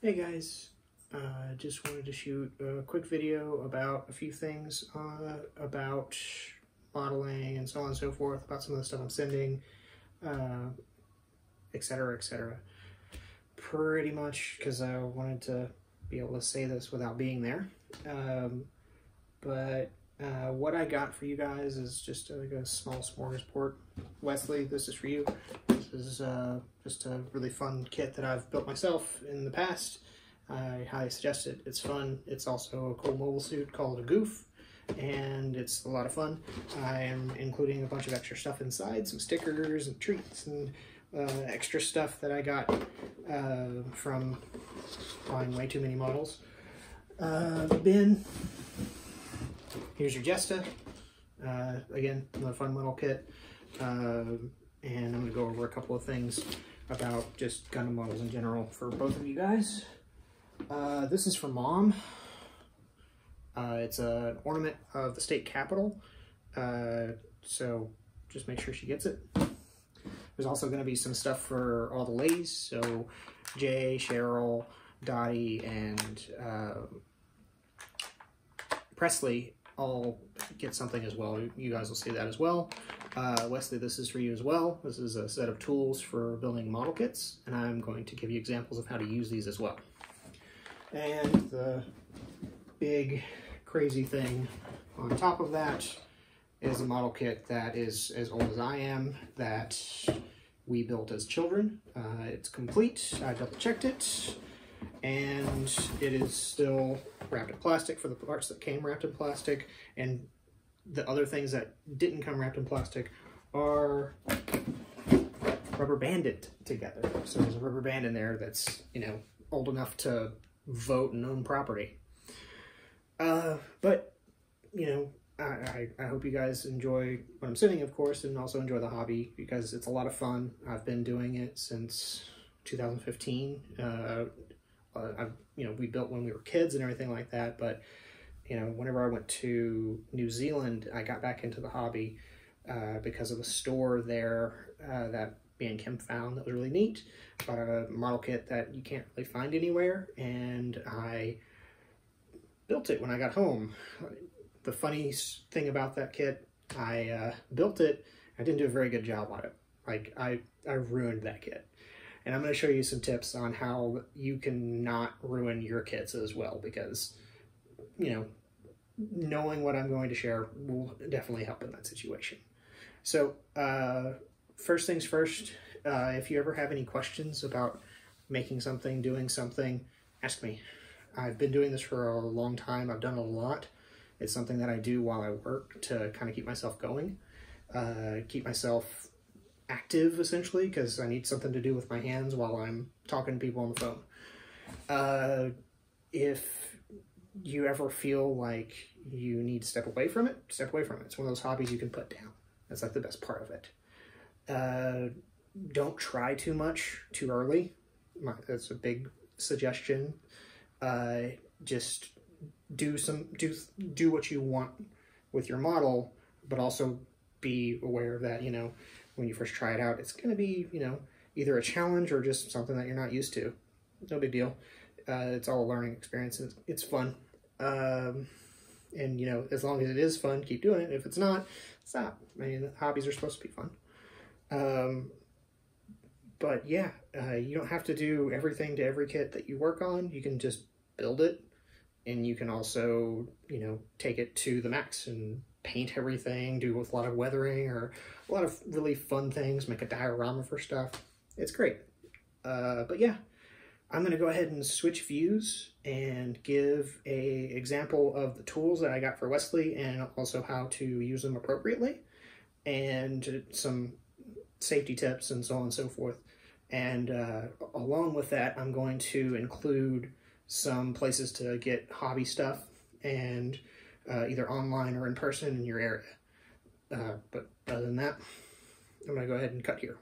Hey guys, uh, just wanted to shoot a quick video about a few things uh, about modeling and so on and so forth, about some of the stuff I'm sending, uh, etc, etc. Pretty much because I wanted to be able to say this without being there. Um, but uh, what I got for you guys is just like a small smorgasbord. Wesley, this is for you. This is uh, just a really fun kit that I've built myself in the past. I highly suggest it. It's fun. It's also a cool mobile suit called a Gouf, and it's a lot of fun. I am including a bunch of extra stuff inside, some stickers and treats and uh, extra stuff that I got uh, from buying way too many models. Uh, bin, here's your Jesta. Uh, again, another fun little kit. Uh, and I'm going to go over a couple of things about just Gundam models in general for both of you guys. Uh, this is for mom. Uh, it's an ornament of the state capitol, uh, so just make sure she gets it. There's also going to be some stuff for all the ladies, so Jay, Cheryl, Dottie, and uh, Presley all get something as well. You guys will see that as well. Uh, Wesley, this is for you as well. This is a set of tools for building model kits, and I'm going to give you examples of how to use these as well. And the big crazy thing on top of that is a model kit that is as old as I am, that we built as children. Uh, it's complete, I double checked it, and it is still wrapped in plastic for the parts that came wrapped in plastic, and the other things that didn't come wrapped in plastic are rubber banded together. So there's a rubber band in there that's, you know, old enough to vote and own property. Uh, but, you know, I, I, hope you guys enjoy what I'm sitting, of course, and also enjoy the hobby because it's a lot of fun. I've been doing it since 2015. Uh, I've, you know, we built when we were kids and everything like that, but, you know, whenever I went to New Zealand, I got back into the hobby uh, because of a store there uh, that me and Kim found that was really neat. Bought a model kit that you can't really find anywhere, and I built it when I got home. The funny thing about that kit, I uh, built it, I didn't do a very good job on it. Like, I, I ruined that kit. And I'm going to show you some tips on how you can not ruin your kits as well, because, you know, knowing what I'm going to share will definitely help in that situation. So, uh, first things first, uh, if you ever have any questions about making something, doing something, ask me. I've been doing this for a long time. I've done a lot. It's something that I do while I work to kind of keep myself going, uh, keep myself active essentially, because I need something to do with my hands while I'm talking to people on the phone. Uh, if you ever feel like you need to step away from it, step away from it. It's one of those hobbies you can put down. That's like the best part of it. Uh, don't try too much too early. That's a big suggestion. Uh, just do some do do what you want with your model, but also be aware of that you know when you first try it out, it's going to be you know either a challenge or just something that you're not used to. No big deal. Uh, it's all a learning experience. It's, it's fun. Um, and you know, as long as it is fun, keep doing it. If it's not, stop. I mean, hobbies are supposed to be fun. Um, but yeah, uh, you don't have to do everything to every kit that you work on. You can just build it, and you can also, you know, take it to the max and paint everything, do with a lot of weathering or a lot of really fun things, make a diorama for stuff. It's great. Uh, but yeah, I'm going to go ahead and switch views and give a example of the tools that I got for Wesley and also how to use them appropriately and some safety tips and so on and so forth. And uh, along with that, I'm going to include some places to get hobby stuff and uh, either online or in person in your area. Uh, but other than that, I'm going to go ahead and cut here.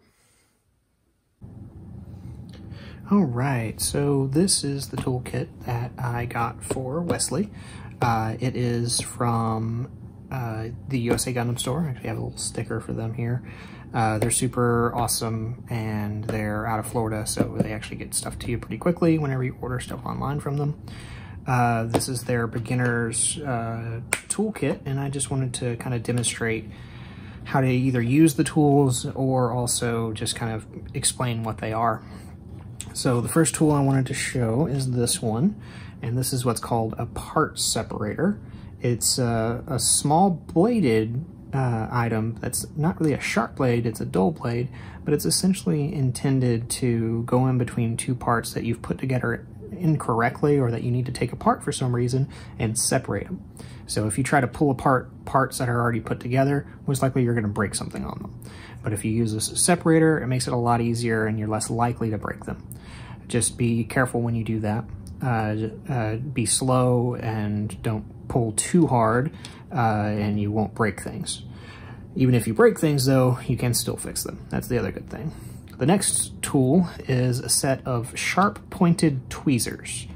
All right, so this is the toolkit that I got for Wesley. Uh, it is from uh, the USA Gundam store. I actually have a little sticker for them here. Uh, they're super awesome and they're out of Florida, so they actually get stuff to you pretty quickly whenever you order stuff online from them. Uh, this is their beginner's uh, toolkit, and I just wanted to kind of demonstrate how to either use the tools or also just kind of explain what they are. So the first tool I wanted to show is this one, and this is what's called a part separator. It's a, a small bladed uh, item that's not really a sharp blade, it's a dull blade, but it's essentially intended to go in between two parts that you've put together incorrectly or that you need to take apart for some reason and separate them. So if you try to pull apart parts that are already put together, most likely you're going to break something on them. But if you use a separator, it makes it a lot easier and you're less likely to break them. Just be careful when you do that. Uh, uh, be slow and don't pull too hard uh, and you won't break things. Even if you break things though, you can still fix them. That's the other good thing. The next tool is a set of sharp pointed tweezers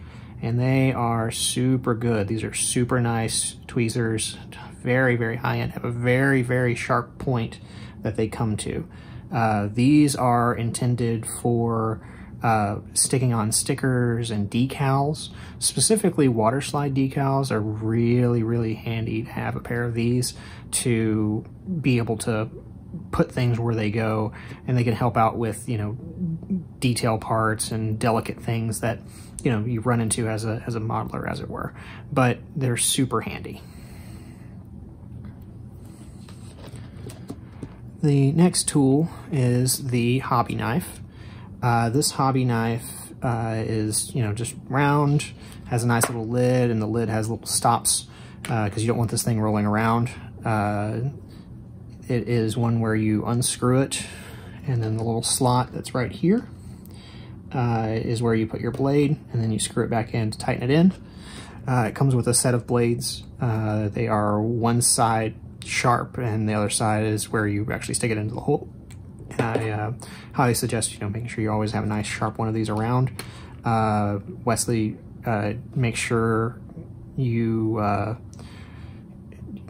and they are super good. These are super nice tweezers, very, very high end, have a very, very sharp point that they come to. Uh, these are intended for uh, sticking on stickers and decals. Specifically, water slide decals are really, really handy to have a pair of these to be able to put things where they go and they can help out with, you know, detail parts and delicate things that, you know, you run into as a, as a modeler, as it were. But they're super handy. The next tool is the hobby knife. Uh, this hobby knife uh, is, you know, just round, has a nice little lid, and the lid has little stops because uh, you don't want this thing rolling around. Uh, it is one where you unscrew it, and then the little slot that's right here uh, is where you put your blade, and then you screw it back in to tighten it in. Uh, it comes with a set of blades. they are one side sharp, and the other side is where you actually stick it into the hole. And I uh, highly suggest, you know, making sure you always have a nice sharp one of these around. Uh, Wesley, uh, make sure you, uh,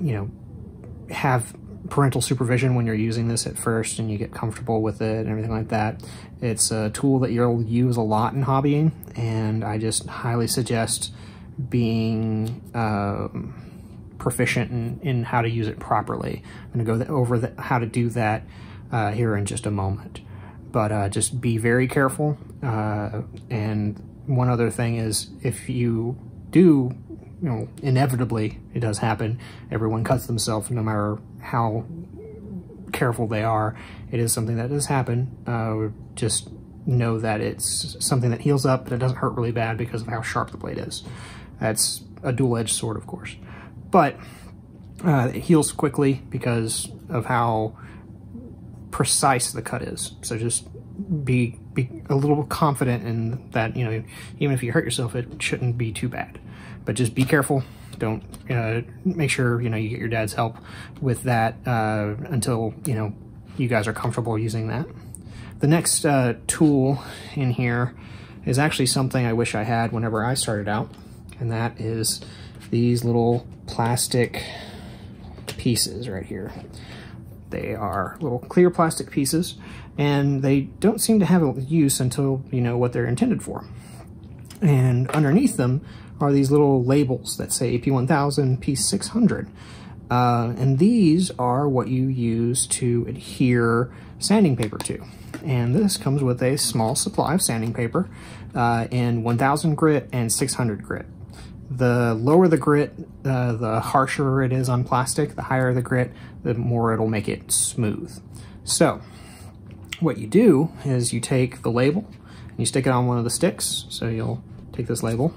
you know, have parental supervision when you're using this at first and you get comfortable with it and everything like that. It's a tool that you'll use a lot in hobbying, and I just highly suggest being um, proficient in, in how to use it properly. I'm going to go over the, how to do that uh, here in just a moment. But uh, just be very careful. Uh, and one other thing is if you do, you know, inevitably it does happen, everyone cuts themselves no matter how careful they are. It is something that does happen. Uh, just know that it's something that heals up, but it doesn't hurt really bad because of how sharp the blade is. That's a dual-edged sword, of course. But uh, it heals quickly because of how precise the cut is. So just be be a little confident in that, you know, even if you hurt yourself, it shouldn't be too bad. But just be careful. Don't uh, make sure, you know, you get your dad's help with that uh, until, you know, you guys are comfortable using that. The next uh, tool in here is actually something I wish I had whenever I started out, and that is these little plastic pieces right here. They are little clear plastic pieces, and they don't seem to have a use until you know what they're intended for. And underneath them are these little labels that say AP1000, P600. Uh, and these are what you use to adhere sanding paper to. And this comes with a small supply of sanding paper uh, in 1000 grit and 600 grit. The lower the grit, uh, the harsher it is on plastic. The higher the grit, the more it'll make it smooth. So what you do is you take the label and you stick it on one of the sticks. So you'll take this label.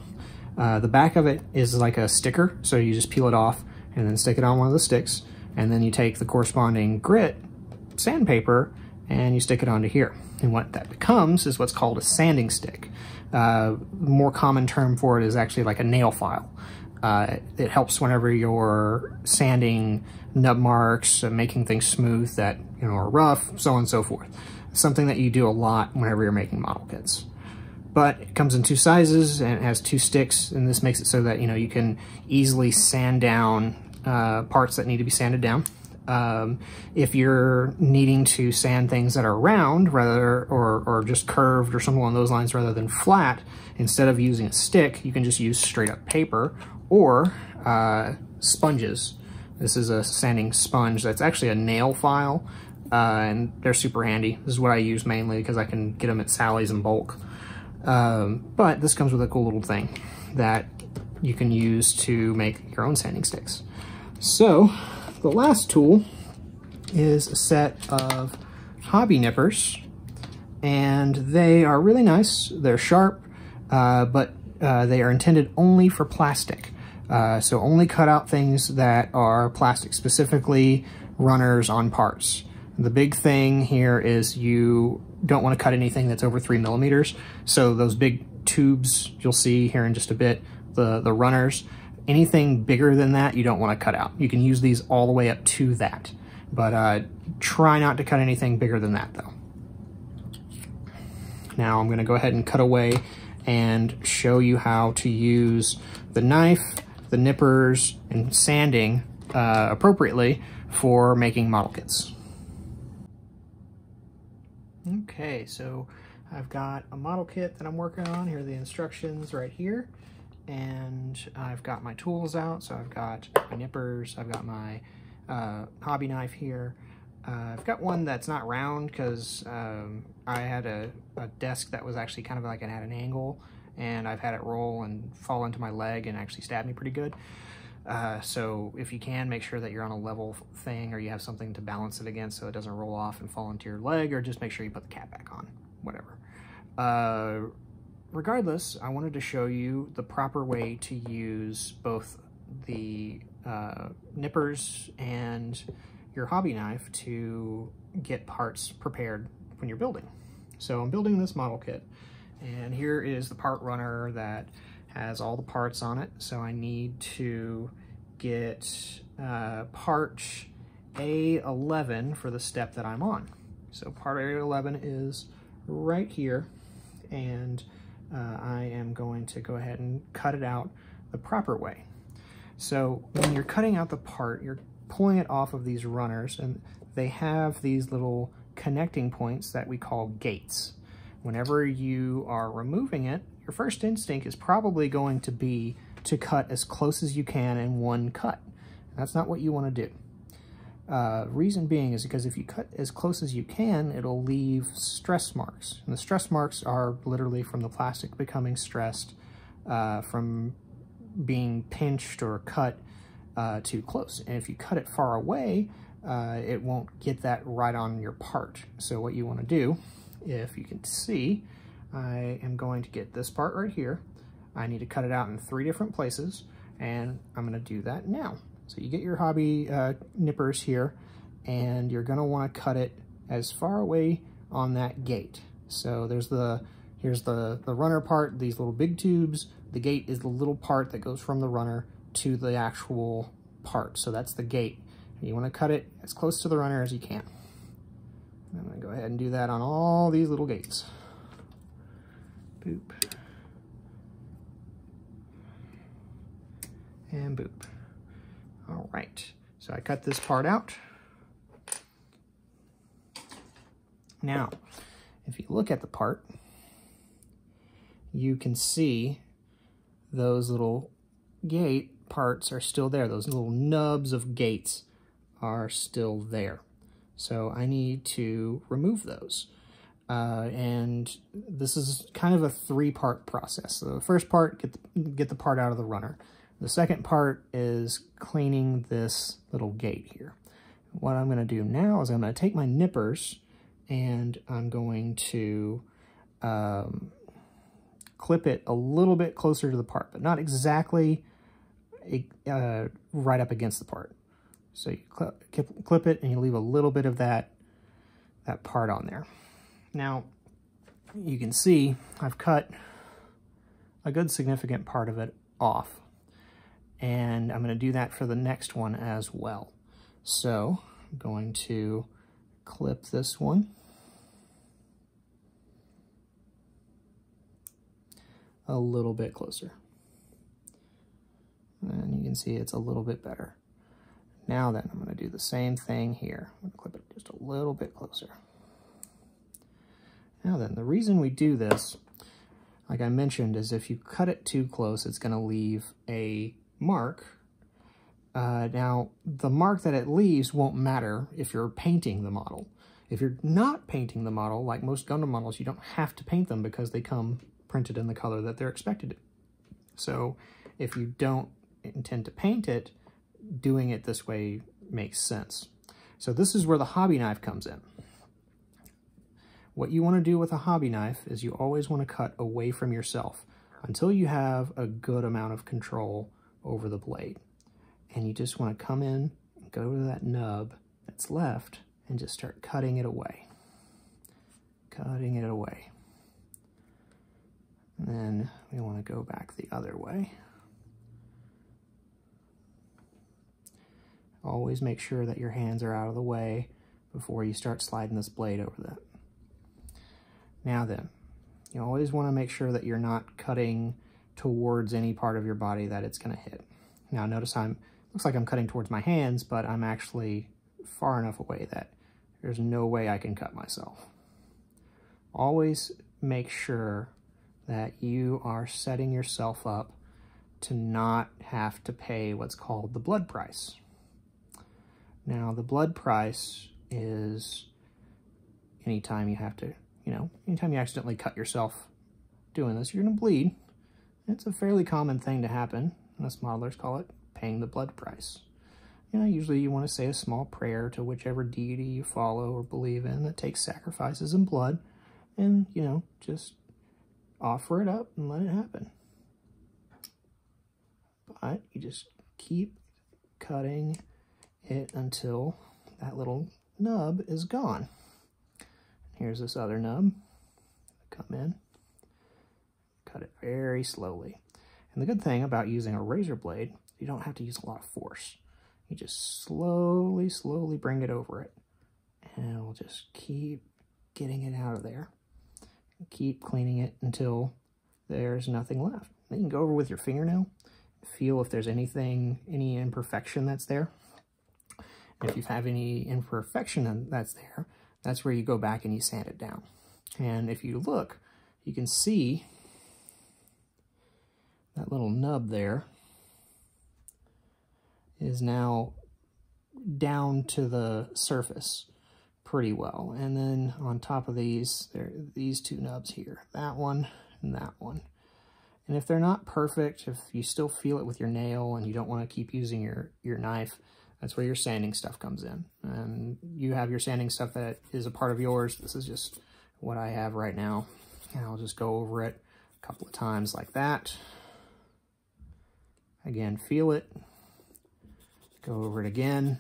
Uh, the back of it is like a sticker. So you just peel it off and then stick it on one of the sticks. And then you take the corresponding grit sandpaper and you stick it onto here. And what that becomes is what's called a sanding stick. Uh, more common term for it is actually like a nail file. Uh, it helps whenever you're sanding nub marks, making things smooth that you know are rough, so on and so forth. Something that you do a lot whenever you're making model kits. But it comes in two sizes and it has two sticks, and this makes it so that you know you can easily sand down uh, parts that need to be sanded down. Um, if you're needing to sand things that are round rather or, or just curved or something along those lines rather than flat, instead of using a stick, you can just use straight up paper or uh, sponges. This is a sanding sponge that's actually a nail file uh, and they're super handy. This is what I use mainly because I can get them at Sally's in bulk. Um, but this comes with a cool little thing that you can use to make your own sanding sticks. So the last tool is a set of hobby nippers and they are really nice. They're sharp, uh, but uh, they are intended only for plastic. Uh, so only cut out things that are plastic, specifically runners on parts. The big thing here is you don't want to cut anything that's over three millimeters. So those big tubes you'll see here in just a bit, the, the runners, anything bigger than that you don't want to cut out. You can use these all the way up to that, but uh, try not to cut anything bigger than that though. Now I'm going to go ahead and cut away and show you how to use the knife, the nippers, and sanding uh, appropriately for making model kits. Okay, so I've got a model kit that I'm working on. Here are the instructions right here. And I've got my tools out. So I've got my nippers, I've got my uh, hobby knife here. Uh, I've got one that's not round because um, I had a, a, desk that was actually kind of like it had an angle and I've had it roll and fall into my leg and actually stab me pretty good. Uh, so if you can, make sure that you're on a level thing or you have something to balance it against so it doesn't roll off and fall into your leg or just make sure you put the cap back on, whatever. Uh, regardless, I wanted to show you the proper way to use both the uh, nippers and your hobby knife to get parts prepared when you're building. So I'm building this model kit and here is the part runner that has all the parts on it. So I need to get uh, part A11 for the step that I'm on. So part A11 is right here and uh, I am going to go ahead and cut it out the proper way. So when you're cutting out the part, you're pulling it off of these runners and they have these little connecting points that we call gates. Whenever you are removing it, your first instinct is probably going to be to cut as close as you can in one cut. That's not what you want to do. Uh, reason being is because if you cut as close as you can, it'll leave stress marks. And the stress marks are literally from the plastic becoming stressed uh, from being pinched or cut uh, too close. And if you cut it far away, uh, it won't get that right on your part. So what you want to do, if you can see, I am going to get this part right here. I need to cut it out in three different places, and I'm going to do that now. So you get your hobby uh, nippers here, and you're going to want to cut it as far away on that gate. So there's the, here's the, the runner part, these little big tubes. The gate is the little part that goes from the runner to the actual part. So that's the gate. You want to cut it as close to the runner as you can. I'm going to go ahead and do that on all these little gates. Boop. And boop. All right, so I cut this part out. Now, if you look at the part, you can see those little gate parts are still there. Those little nubs of gates are still there. So I need to remove those. Uh, and this is kind of a three-part process. So the first part, get the, get the part out of the runner. The second part is cleaning this little gate here. What I'm going to do now is I'm going to take my nippers and I'm going to um, clip it a little bit closer to the part, but not exactly uh, right up against the part. So you clip, clip it and you leave a little bit of that, that part on there. Now, you can see I've cut a good significant part of it off. And I'm going to do that for the next one as well. So I'm going to clip this one. a little bit closer. And you can see it's a little bit better. Now then, I'm going to do the same thing here. I'm going to clip it just a little bit closer. Now then, the reason we do this, like I mentioned, is if you cut it too close, it's going to leave a mark. Uh, now, the mark that it leaves won't matter if you're painting the model. If you're not painting the model, like most Gundam models, you don't have to paint them because they come printed in the color that they're expected to. So if you don't intend to paint it, doing it this way makes sense. So this is where the hobby knife comes in. What you want to do with a hobby knife is you always want to cut away from yourself until you have a good amount of control over the blade. And you just want to come in, and go to that nub that's left, and just start cutting it away. Cutting it away. And then we want to go back the other way. Always make sure that your hands are out of the way before you start sliding this blade over that. Now then, you always want to make sure that you're not cutting towards any part of your body that it's going to hit. Now notice I'm, looks like I'm cutting towards my hands, but I'm actually far enough away that there's no way I can cut myself. Always make sure that you are setting yourself up to not have to pay what's called the blood price. Now, the blood price is anytime you have to, you know, anytime you accidentally cut yourself doing this, you're going to bleed. It's a fairly common thing to happen. Us modelers call it paying the blood price. You know, usually you want to say a small prayer to whichever deity you follow or believe in that takes sacrifices and blood and, you know, just offer it up and let it happen. But you just keep cutting it until that little nub is gone. Here's this other nub. Come in, cut it very slowly. And the good thing about using a razor blade, you don't have to use a lot of force. You just slowly, slowly bring it over it. And it'll just keep getting it out of there. Keep cleaning it until there's nothing left. Then you can go over with your fingernail, feel if there's anything, any imperfection that's there. If you have any imperfection that's there, that's where you go back and you sand it down. And if you look, you can see that little nub there is now down to the surface pretty well. And then on top of these, there these two nubs here, that one and that one. And if they're not perfect, if you still feel it with your nail and you don't want to keep using your, your knife, that's where your sanding stuff comes in. And you have your sanding stuff that is a part of yours. This is just what I have right now. And I'll just go over it a couple of times like that. Again, feel it. Go over it again.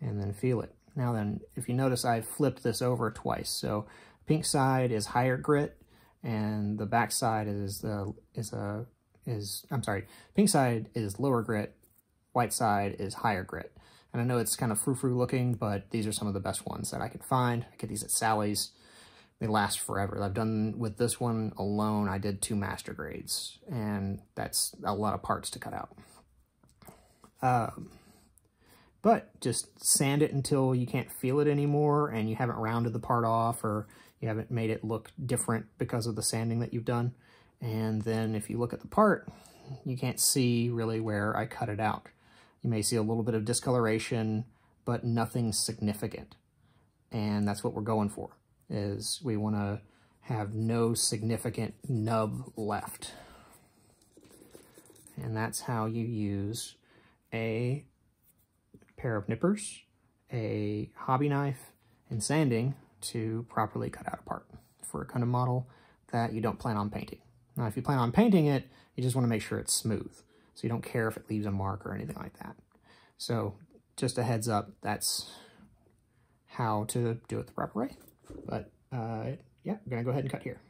And then feel it. Now then, if you notice, I flipped this over twice. So pink side is higher grit, and the back side is the is a is, I'm sorry, pink side is lower grit, white side is higher grit. And I know it's kind of frou-frou looking, but these are some of the best ones that I could find. I get these at Sally's. They last forever. I've done, with this one alone, I did two master grades, and that's a lot of parts to cut out. Um, but just sand it until you can't feel it anymore and you haven't rounded the part off or you haven't made it look different because of the sanding that you've done. And then if you look at the part, you can't see really where I cut it out. You may see a little bit of discoloration, but nothing significant. And that's what we're going for, is we want to have no significant nub left. And that's how you use a pair of nippers, a hobby knife, and sanding to properly cut out a part for a kind of model that you don't plan on painting. Now, if you plan on painting it, you just want to make sure it's smooth. So you don't care if it leaves a mark or anything like that. So just a heads up, that's how to do it the proper way. But uh, yeah, I'm going to go ahead and cut here.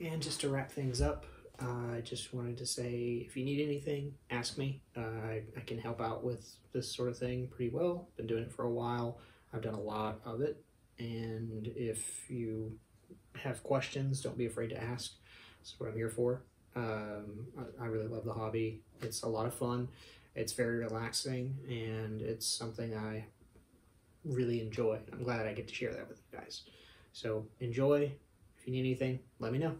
And just to wrap things up, uh, I just wanted to say, if you need anything, ask me. Uh, I, I, can help out with this sort of thing pretty well. Been doing it for a while. I've done a lot of it. And if you have questions, don't be afraid to ask. That's what I'm here for. Um, I, I really love the hobby. It's a lot of fun. It's very relaxing, and it's something I really enjoy. I'm glad I get to share that with you guys. So enjoy. If you need anything, let me know.